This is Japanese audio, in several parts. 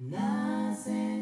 なぜ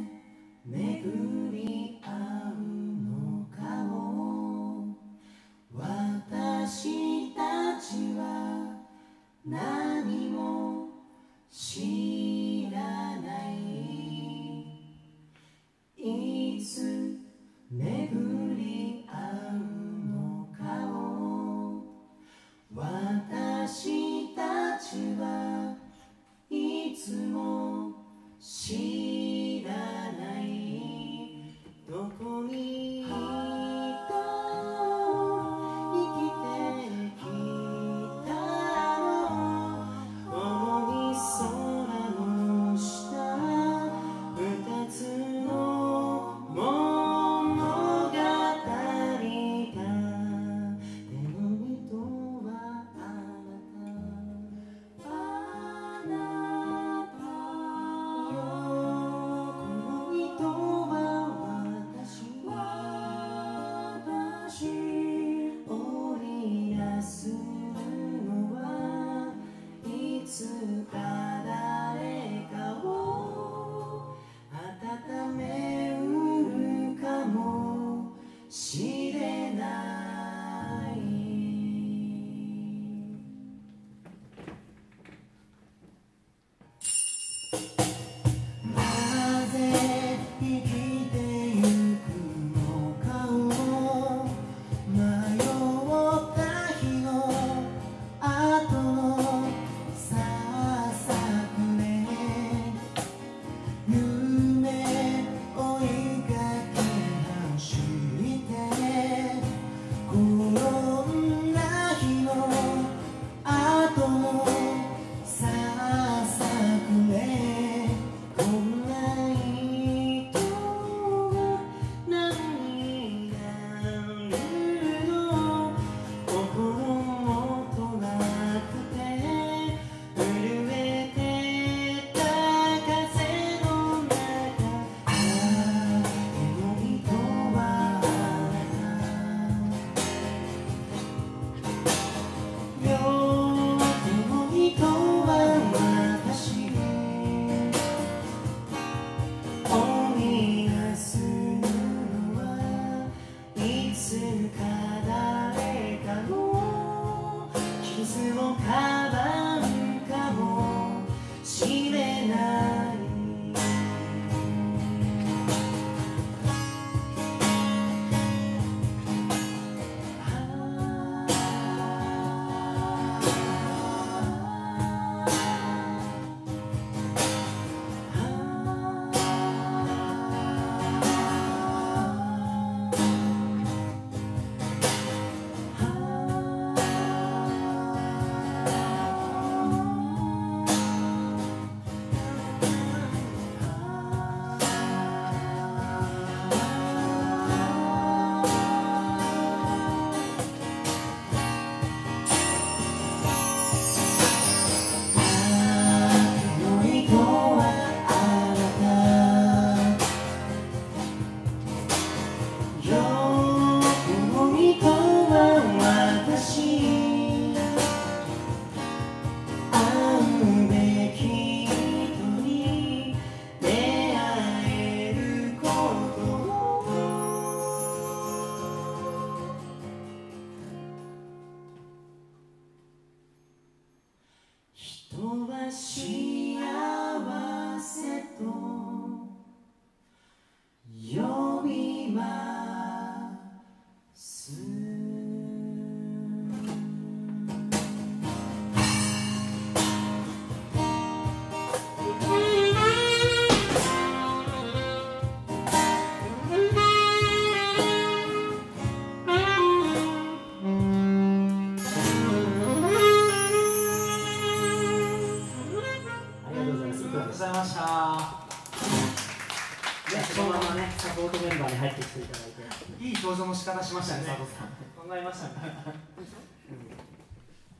わしままね、サポートメンバーに入ってきていただいて。いい登場の仕方しましたね、佐藤さん。考えましたね。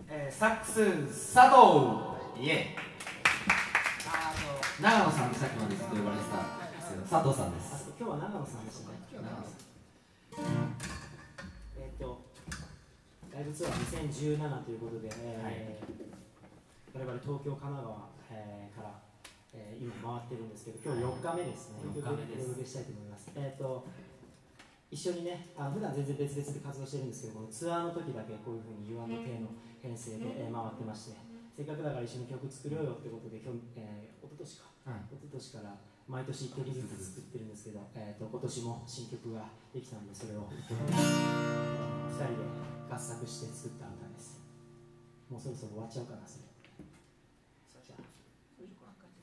えー、サックス佐藤。いえ。長野さんさっきまでずっと呼ばれてた佐藤さんです。今日は長野さんですね。長野さん。えっと、ライブツアー2017ということで、えーはい、我々東京神奈川、えー、から。えー今回ってるんですけど今日4日目ですね。四日目です。お届けしたいと思います。えっ、と一緒にねあ普段全然別々で活動してるんですけどこのツアーの時だけこういうふうに U&K の編成で、えー回ってましてせっかくだから一緒に曲作ろうよってことで今日、えー、一昨年か。うん一昨年から毎年1曲ずつ作ってるんですけど、えー、と今年も新曲ができたのでそれを、えー、2人で合作して作った歌です。もうそろそろ終わっちゃうかなそれ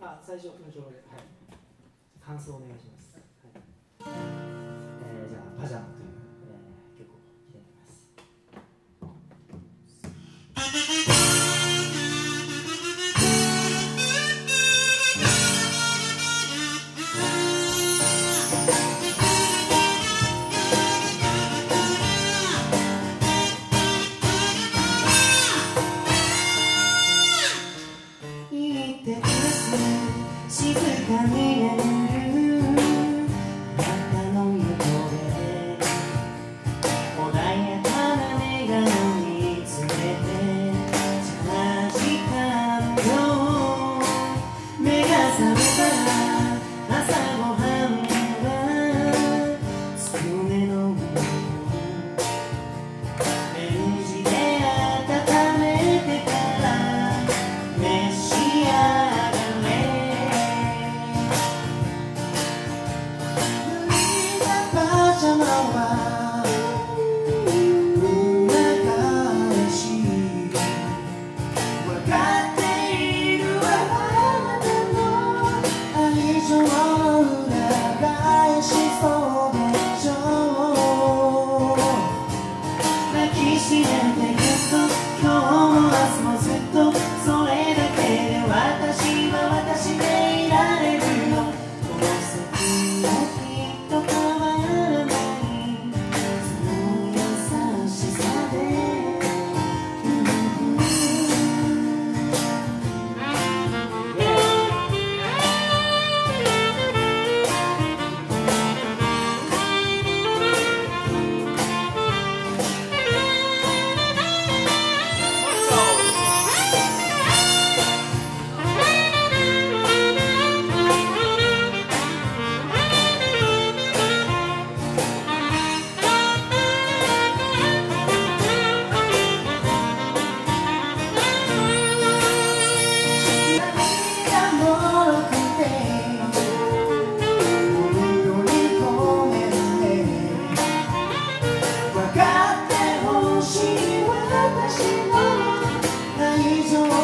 あ最初の上で。はい。感想お願いします、はい。えー、じゃあ「パジャマ」I need someone.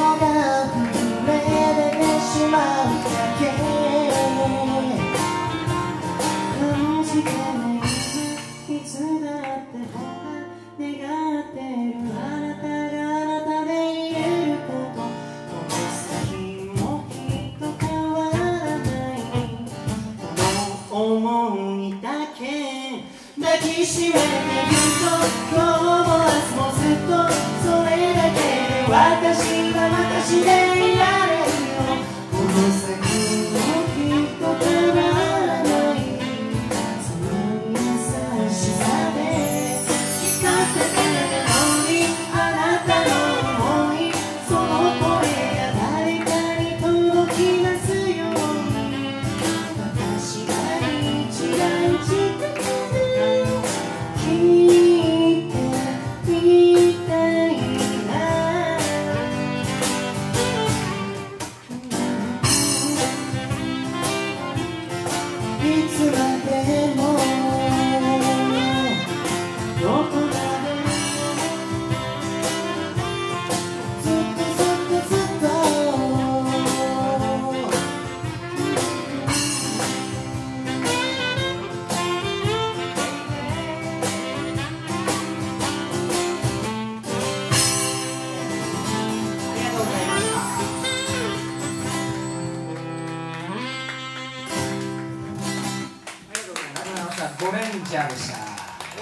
ジャーでした。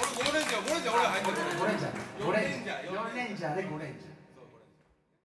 俺ゴーレンジャーレンジャー俺入ってる。ゴレンジャーゴレンジャー。四レンジャー4レンジャーでゴレンジャー